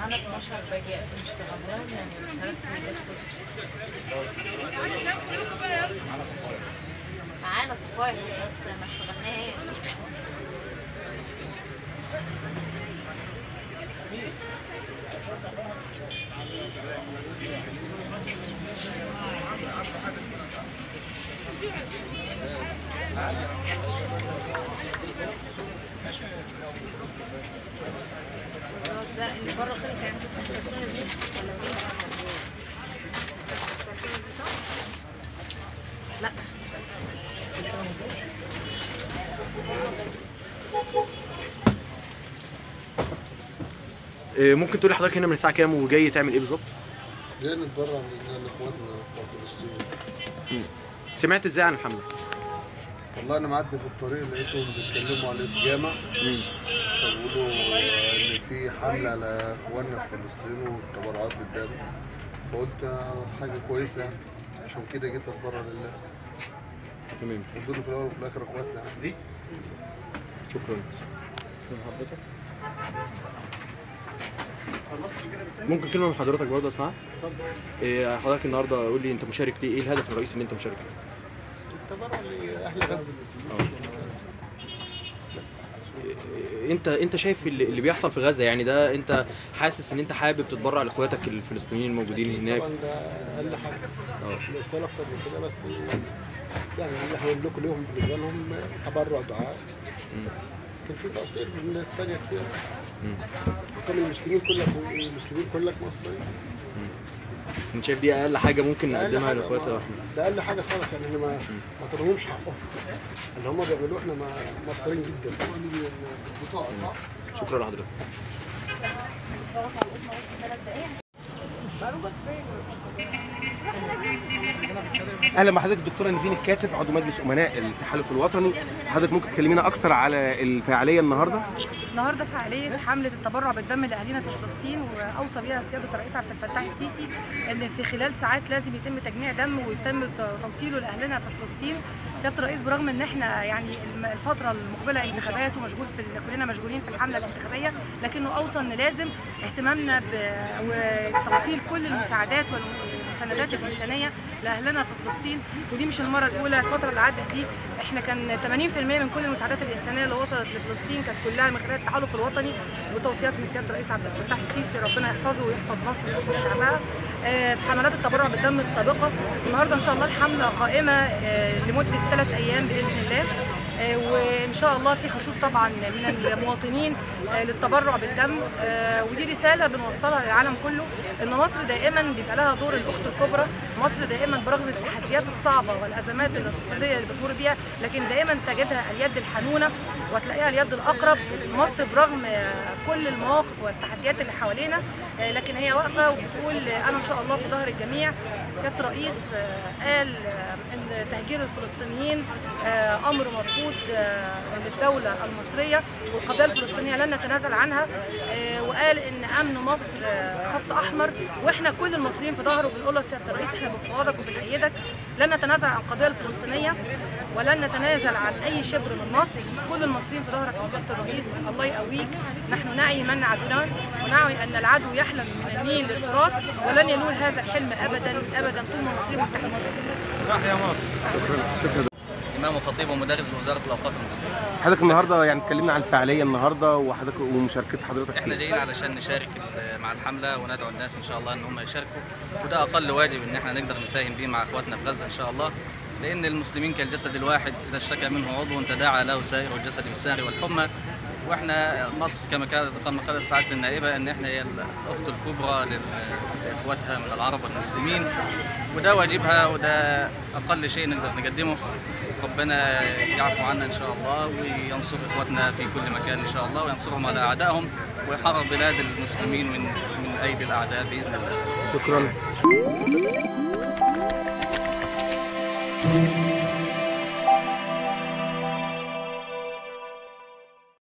معانا 12 باقي اسم اشتغلناهم يعني ثلاث كليات معانا صفايح بس بس ما اشتغلناهاش. خلاص ده اللي بره خلص يعني أنتوا استخدمتونا دي ولا فين؟ لا. إيه، ممكن تقولي حضرتك هنا من الساعة كام وجاي تعمل إيه بالظبط؟ جاي نتبرع من إخواتنا بتوع فلسطين. سمعت إزاي عن الحملة؟ والله أنا معدي في الطريق لقيتهم بيتكلموا عليه في جامع فبيقولوا إن في حملة لإخواننا في فلسطين والتبرعات بالدم فقلت حاجة كويسة عشان كده جيت أتبرع لله. تمام. ودول في الأول وفي الآخر إخواتنا. يعني شكرا. ممكن كلمة من حضرتك برضه أسمعها؟ إيه حضرتك النهارده قول لي أنت مشارك ليه؟ إيه الهدف الرئيسي اللي أنت مشارك ليه؟ التبرع لاهل غزه انت انت شايف اللي بيحصل في غزة يعني ده انت حاسس ان انت حابب تتبرع لاخواتك الفلسطينيين الموجودين هناك؟ طبعا ده أقل حاجة. آه. الاصطلاح أكتر من كده بس يعني اللي بنملكه ليهم بالنسبة لهم تبرع دعاء. كان في تقصير من ناس تانية كتير. كل المسلمين كلك المسلمين كلك مقصرين انت شايف دي أقل حاجة ممكن نقدمها ما- وإحنا. ده أقل حاجة خالص يعني إحنا ما ما طلبهمش حقهم. اللي هم بيعملوه إحنا ما- مقصرين جدا؟ شكرا لحضرتك. أهلا بحضرتك الدكتوره نيفين الكاتب عضو مجلس أمناء التحالف الوطني. حضرتك ممكن تكلمينا أكتر على الفعاليه النهارده؟ النهارده فعاليه حملة التبرع بالدم لأهالينا في فلسطين وأوصى بيها سيادة الرئيس عبد الفتاح السيسي إن في خلال ساعات لازم يتم تجميع دم ويتم توصيله لأهلنا في فلسطين. سيادة الرئيس برغم إن إحنا يعني الفترة المقبلة انتخابات ومشغول في كلنا مشغولين في الحملة الانتخابية لكنه أوصى إن لازم اهتمامنا وتوصيل كل المساعدات والمساندات الإنسانية لأهلنا في فلسطين ودي مش المرة الأولى الفترة اللي عدت دي إحنا كان 80% من كل المساعدات الإنسانية اللي وصلت لفلسطين كانت كلها من خلال التحالف الوطني وتوصيات من سيادة الرئيس عبد الفتاح السيسي ربنا يحفظه ويحفظ مصر ويحفظ شعبها. آه، حملات التبرع بالدم السابقة. النهارده إن شاء الله الحملة قائمة آه، لمدة ثلاث أيام بإذن الله. وإن شاء الله في حشود طبعا من المواطنين آه، للتبرع بالدم. آه، ودي رسالة بنوصلها للعالم كله إن مصر دائما بيبقى لها دور الأخت الكبرى. مصر دائما برغم التحديات الصعبة والأزمات الاقتصادية اللي بتمر بيها لكن دائما تجدها اليد الحنونة وتلاقيها اليد الأقرب. مصر برغم آه، كل المواقف والتحديات اللي حوالينا آه، لكن هي واقفة وبتقول آه، أنا إن شاء الله في ظهر الجميع. سيادة الرئيس آه، قال آه، إن تهجير الفلسطينيين آه، أمر مرفوض آه، للدوله المصرية والقضية الفلسطينية لن نتنازل عنها. آه، وقال إن أمن مصر آه، خط أحمر. وإحنا كل المصريين في ظهره بنقول له يا سيادة الرئيس إحنا بنفوضك وبنأيدك. لن نتنازل عن القضية الفلسطينية ولن نتنازل عن أي شبر من مصر. كل المصريين في ظهرك يا سيادة الرئيس الله يقويك. نحن نعي من عدونا ونعي أن العدو يحلم من النيل للفرات ولن ينول هذا الحلم ابدا ابدا. طول ما المصريين متحدين إمام وخطيب ومدرس بوزارة الأوقاف المصرية. حضرتك النهارده يعني اتكلمنا عن الفعالية النهارده وحضرتك ومشاركة حضرتك إحنا جايين علشان نشارك مع الحملة وندعو الناس إن شاء الله إن هم يشاركوا. وده أقل واجب إن إحنا نقدر نساهم بيه مع إخواتنا في غزة إن شاء الله. لأن المسلمين كالجسد الواحد إذا اشتكى منه عضو تداعى له سائر الجسد بالسهر والحمى. وإحنا مصر كما كان كما قالت سعاده النائبة إن إحنا هي الأخت الكبرى لإخواتها من العرب والمسلمين. وده واجبها وده أقل شيء نقدر نقدمه. ربنا يعفو عنا إن شاء الله وينصر اخواتنا في كل مكان إن شاء الله وينصرهم على أعدائهم ويحرر بلاد المسلمين من من أيدي الأعداء بإذن الله. شكرا.